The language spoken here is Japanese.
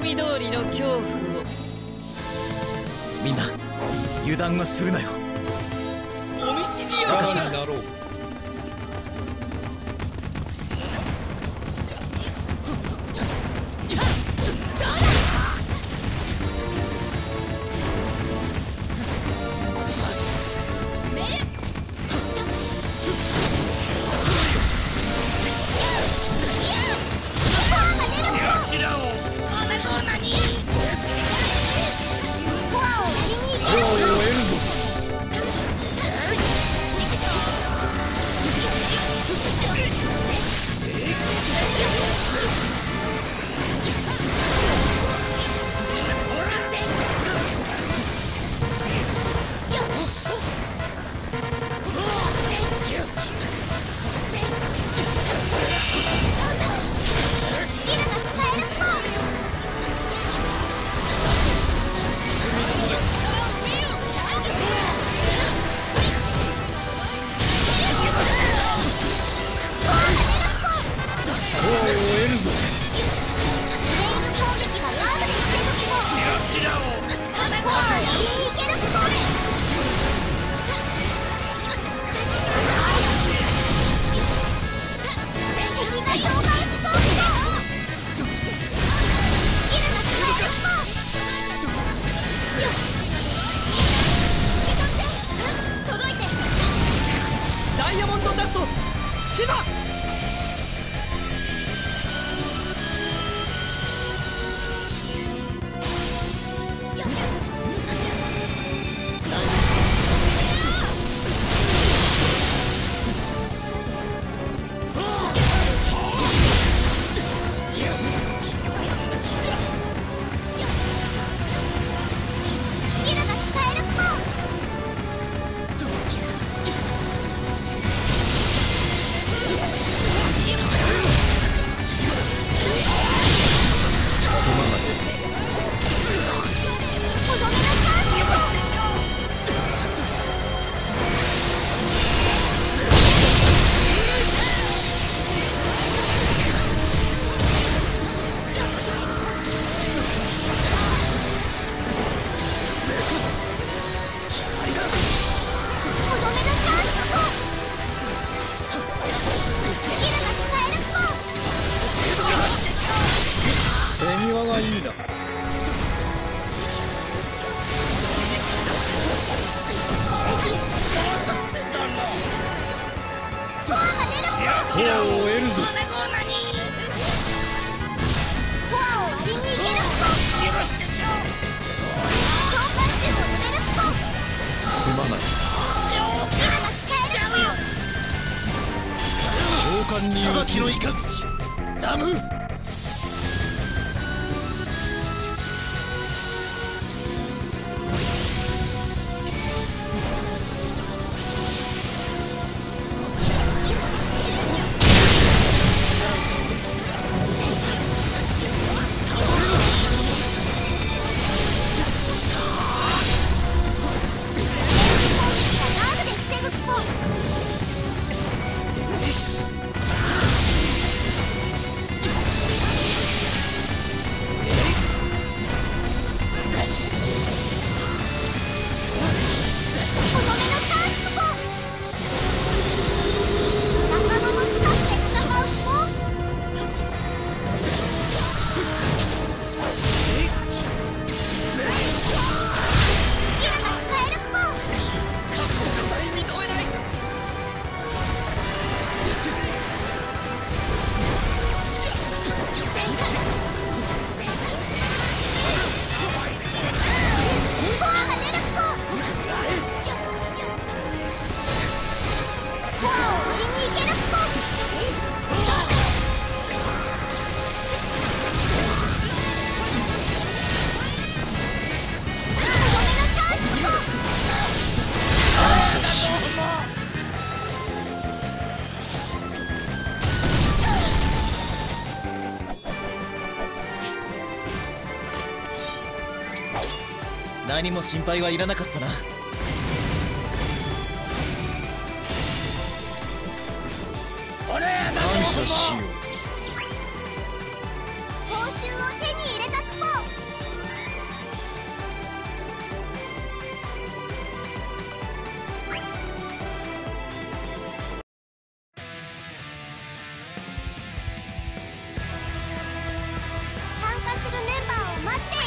み通りの恐怖を。みんな油断はするなよ。お見知り力よになろう召喚に裁きの雷ラム何も心配はいらなかったな。感謝しよう報酬を手に入れた参加するメンバーを待って